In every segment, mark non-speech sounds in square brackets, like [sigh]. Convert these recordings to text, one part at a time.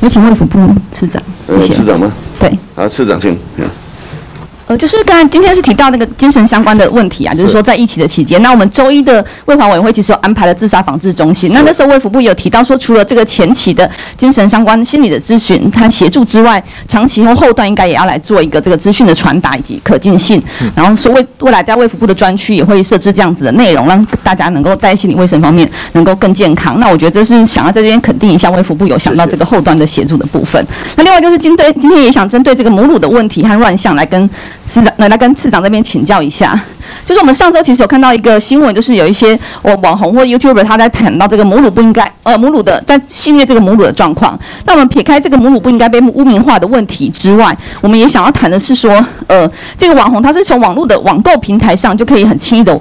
有请问副部市长，谢谢。市长吗？对。好，市长请。呃，就是刚才今天是提到那个精神相关的问题啊，就是说在疫情的期间，那我们周一的卫环委员会其实有安排了自杀防治中心。那那时候卫福部有提到说，除了这个前期的精神相关心理的咨询、他协助之外，长期或后段应该也要来做一个这个资讯的传达以及可进性。然后说未未来在卫福部的专区也会设置这样子的内容，让大家能够在心理卫生方面能够更健康。那我觉得这是想要在这边肯定一下卫福部有想到这个后端的协助的部分。那另外就是针对今天也想针对这个母乳的问题和乱象来跟市长来来跟。市长这边请教一下，就是我们上周其实有看到一个新闻，就是有一些我网红或 YouTuber 他在谈到这个母乳不应该呃母乳的在系列这个母乳的状况。那我们撇开这个母乳不应该被污名化的问题之外，我们也想要谈的是说，呃，这个网红他是从网络的网购平台上就可以很轻易的。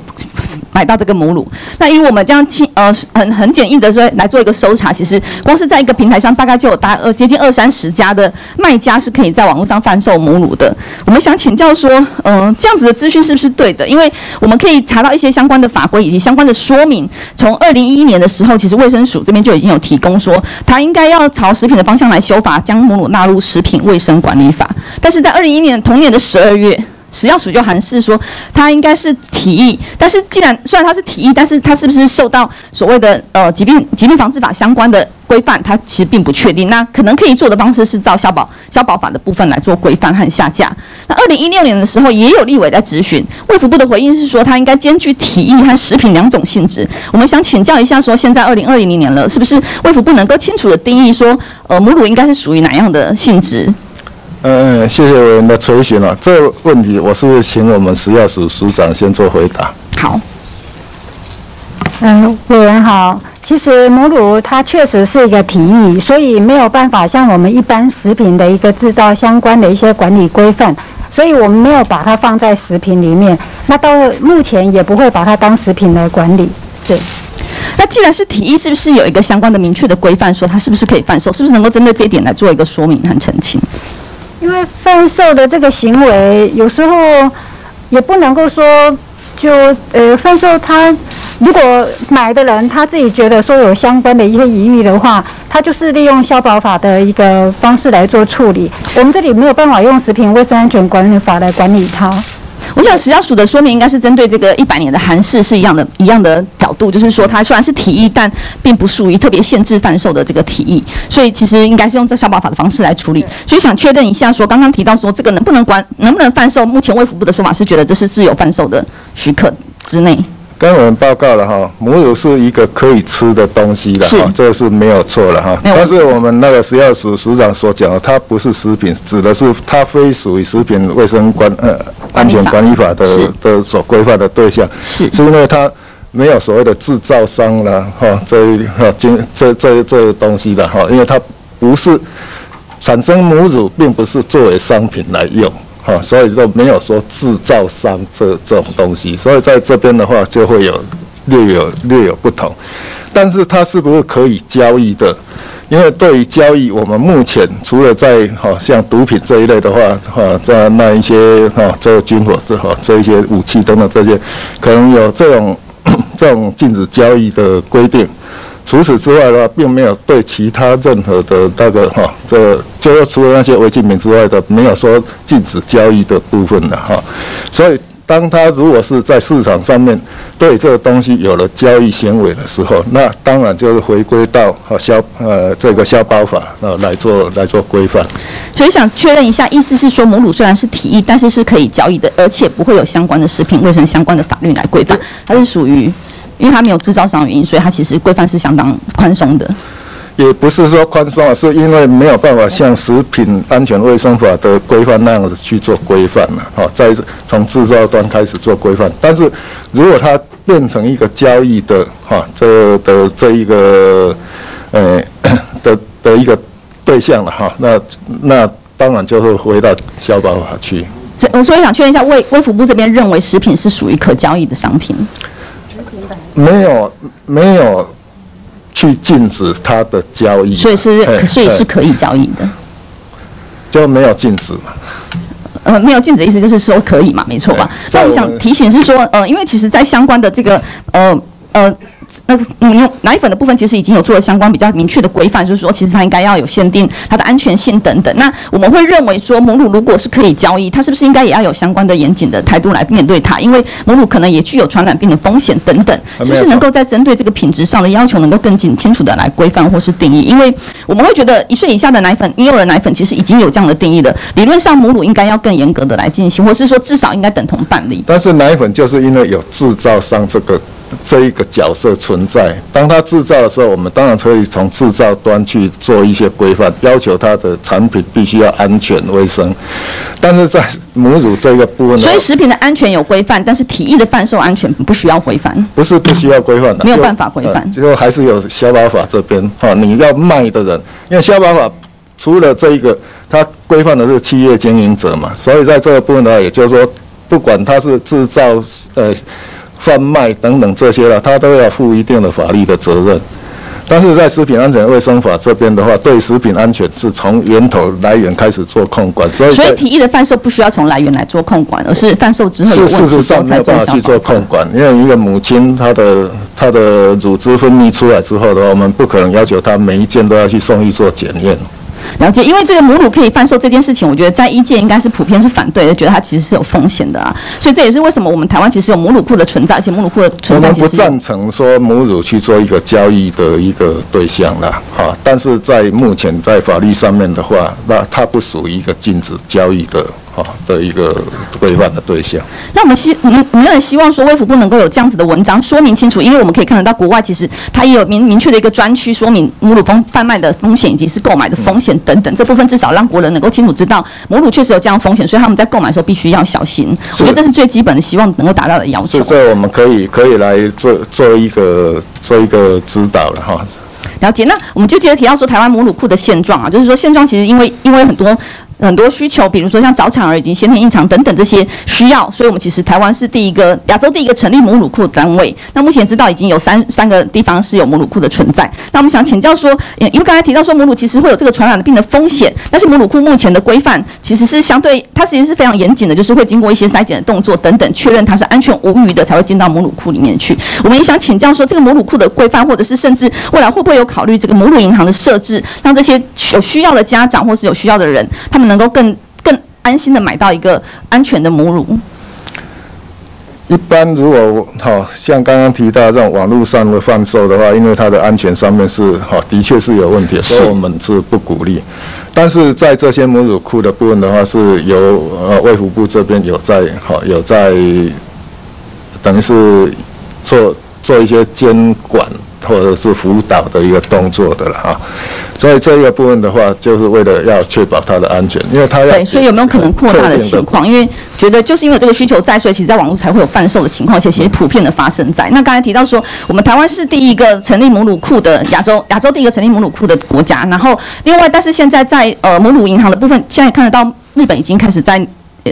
买到这个母乳，那以我们这样轻呃很很简易的说来做一个搜查，其实光是在一个平台上，大概就有大呃接近二三十家的卖家是可以在网络上贩售母乳的。我们想请教说，嗯，这样子的资讯是不是对的？因为我们可以查到一些相关的法规以及相关的说明。从二零一一年的时候，其实卫生署这边就已经有提供说，它应该要朝食品的方向来修法，将母乳纳入食品卫生管理法。但是在二零一一年同年的十二月。食药署就函示说，它应该是提议，但是既然虽然它是提议，但是它是不是受到所谓的呃疾病疾病防治法相关的规范，它其实并不确定。那可能可以做的方式是照消保消保法的部分来做规范和下架。那二零一六年的时候，也有立委在咨询，卫福部的回应是说，它应该兼具提议和食品两种性质。我们想请教一下，说现在二零二零年了，是不是卫福部能够清楚的定义说，呃母乳应该是属于哪样的性质？嗯，谢谢委员的垂询了。这个问题，我是请我们食药署署长先做回答？好。嗯，委员好。其实母乳它确实是一个提议，所以没有办法像我们一般食品的一个制造相关的一些管理规范，所以我们没有把它放在食品里面。那到目前也不会把它当食品来管理。是。那既然是提议，是不是有一个相关的明确的规范，说它是不是可以贩售？是不是能够针对这一点来做一个说明和澄清？因为贩售的这个行为，有时候也不能够说，就呃贩售他，如果买的人他自己觉得说有相关的一些疑虑的话，他就是利用消保法的一个方式来做处理。我们这里没有办法用食品卫生安全管理法来管理他。我想食药署的说明应该是针对这个一百年的韩式是一样的，一样的角度，就是说它虽然是提议，但并不属于特别限制贩售的这个提议，所以其实应该是用这消保法的方式来处理。所以想确认一下，说刚刚提到说这个能不能管，能不能贩售？目前卫福部的说法是觉得这是自由贩售的许可之内。跟我们报告了哈，母乳是一个可以吃的东西的哈，这是没有错了哈。但是我们那个食药署署长所讲的，它不是食品，指的是它非属于食品卫生管呃安全管理法的的所规范的对象，是是因为它没有所谓的制造商了哈，这哈经这这这东西的哈，因为它不是产生母乳，并不是作为商品来用。哈，所以都没有说制造商这这种东西，所以在这边的话就会有略有略有不同，但是它是不是可以交易的？因为对于交易，我们目前除了在哈像毒品这一类的话，哈在那一些哈这军火这哈这一些武器等等这些，可能有这种 [coughs] 这种禁止交易的规定。除此之外的话，并没有对其他任何的那个哈，这就是除了那些违禁品之外的，没有说禁止交易的部分的哈。所以，当他如果是在市场上面对这个东西有了交易行为的时候，那当然就是回归到好消呃这个消包法呃来做来做规范。所以想确认一下，意思是说母乳虽然是提议，但是是可以交易的，而且不会有相关的食品卫生相关的法律来规范，它是属于。因为它没有制造商原因，所以它其实规范是相当宽松的。也不是说宽松啊，是因为没有办法像食品安全卫生法的规范那样子去做规范了。好，在从制造端开始做规范，但是如果它变成一个交易的哈，这的这一个呃的的一个对象了哈，那那当然就会回到消保法去。所以，我所以想确认一下，卫卫福部这边认为食品是属于可交易的商品。没有没有去禁止它的交易，所以是所以是可以交易的，就没有禁止嘛？呃，没有禁止意思就是说可以嘛，没错吧？那我想提醒是说，呃，因为其实在相关的这个呃呃那个母牛奶粉的部分，其实已经有做了相关比较明确的规范，就是说其实它应该要有限定它的安全性等等。那我们会认为说母乳如果是可以交易，它是不是应该也要有相关的严谨的态度来面对它？因为母乳可能也具有传染病的风险等等，是不是能够在针对这个品质上的要求能够更紧清楚的来规范或是定义？因为我们会觉得一岁以下的奶粉、婴幼儿奶粉其实已经有这样的定义了，理论上母乳应该要更严格的来进行，或是说至少应该等同办理。但是奶粉就是因为有制造商这个这一个角色存在，当他制造的时候，我们当然可以从制造端去做一些规范，要求它的产品必须要安全卫生。但是在母乳这个部分，所以食品的安全有规范，但是体液的贩售安全不需要规范。不是不需要规范的，没有办法规范，最后还是有消保法这边哈，你要卖的人，因为消保法除了这一个，它规范的是企业经营者嘛，所以在这个部分的话，也就是说，不管它是制造呃。贩卖等等这些了，他都要负一定的法律的责任。但是在食品安全卫生法这边的话，对食品安全是从源头来源开始做控管，所以所以提议的贩售不需要从来源来做控管，而是贩售之后是事实上没有办法去做控管，因为一个母亲她的她的乳汁分泌出来之后的话，我们不可能要求她每一件都要去送去做检验。了解，因为这个母乳可以贩售这件事情，我觉得在一界应该是普遍是反对的，觉得它其实是有风险的啊。所以这也是为什么我们台湾其实有母乳库的存在，而且母乳库的存在我们不赞成说母乳去做一个交易的一个对象了，哈。但是在目前在法律上面的话，那它不属于一个禁止交易的。好的一个规范的对象。那我们希我们我们也希望说，卫福部能够有这样子的文章说明清楚，因为我们可以看得到国外其实它也有明明确的一个专区说明母乳风贩卖的风险以及是购买的风险等等这部分，至少让国人能够清楚知道母乳确实有这样风险，所以他们在购买的时候必须要小心。我觉得这是最基本的，希望能够达到的要求。所以我们可以可以来做做一个做一个指导了哈。了解。那我们就接着提到说台湾母乳库的现状啊，就是说现状其实因为因为很多。很多需求，比如说像早产儿以及先天异常等等这些需要，所以我们其实台湾是第一个亚洲第一个成立母乳库单位。那目前知道已经有三三个地方是有母乳库的存在。那我们想请教说，因为刚才提到说母乳其实会有这个传染病的风险，但是母乳库目前的规范其实是相对它其实是非常严谨的，就是会经过一些筛检的动作等等，确认它是安全无虞的才会进到母乳库里面去。我们也想请教说，这个母乳库的规范，或者是甚至未来会不会有考虑这个母乳银行的设置，让这些有需要的家长或是有需要的人，他们能能够更更。安心的买到一个安全的母乳。一般如果好像刚刚提到这种网络上的贩售的话，因为它的安全上面是哈的确是有问题，所以我们是不鼓励。但是在这些母乳库的部分的话，是由呃卫福部这边有在好有在，等于是做做一些监管。或者是辅导的一个动作的了哈，所以这个部分的话，就是为了要确保它的安全，因为它要对，所以有没有可能扩大的情况？因为觉得就是因为这个需求在，所以其实在网络才会有贩售的情况，而且其实普遍的发生在。那刚才提到说，我们台湾是第一个成立母乳库的亚洲，亚洲第一个成立母乳库的国家。然后另外，但是现在在呃母乳银行的部分，现在看得到日本已经开始在。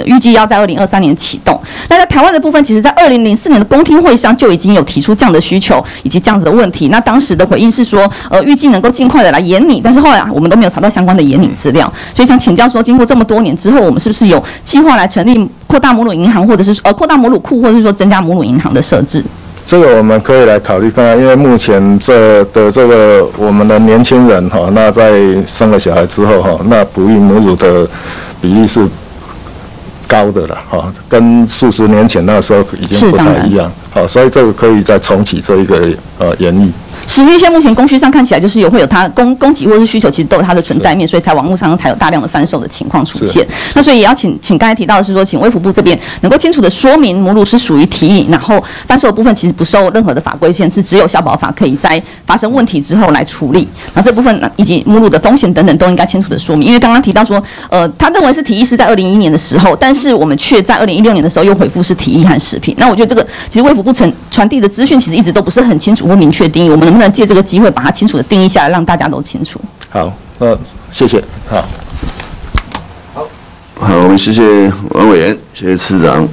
预计要在二零二三年启动。那在台湾的部分，其实，在二零零四年的公听会上就已经有提出这样的需求以及这样子的问题。那当时的回应是说，呃，预计能够尽快的来研拟，但是后来我们都没有查到相关的研拟资料。所以想请教说，经过这么多年之后，我们是不是有计划来成立扩大母乳银行，或者是呃扩大母乳库，或者是说增加母乳银行的设置？这个我们可以来考虑看看，因为目前这的这个我们的年轻人哈，那在生了小孩之后哈，那哺育母乳的比例是。高的了哈，跟数十年前那时候已经不太一样，好，所以这个可以再重启这一个呃演绎。是因为现在目前供需上看起来就是有会有它供供给或是需求，其实都有它的存在面，所以才网络上才有大量的翻售的情况出现。那所以也要请请刚才提到的是说，请卫福部这边能够清楚的说明母乳是属于提议，然后贩售的部分其实不受任何的法规限制，只有消保法可以在发生问题之后来处理。那这部分以及母乳的风险等等都应该清楚的说明。因为刚刚提到说，呃，他认为是提议是在二零一一年的时候，但是我们却在二零一六年的时候又回复是提议和食品。那我觉得这个其实卫福部传传递的资讯其实一直都不是很清楚或明确定义。我们能不能借这个机会？把它清楚的定义下来，让大家都清楚。好，呃谢谢。好，好，好，我们谢谢王委员，谢谢次长。